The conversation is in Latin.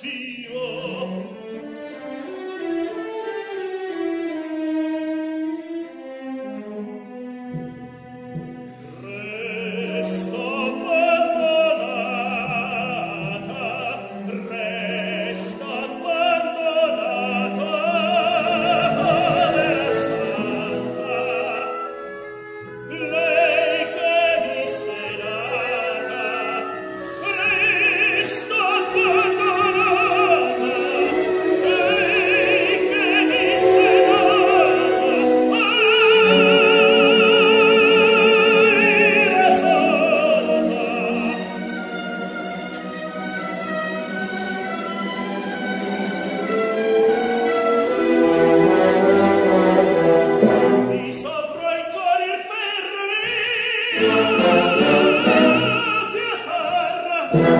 dio. Via terra!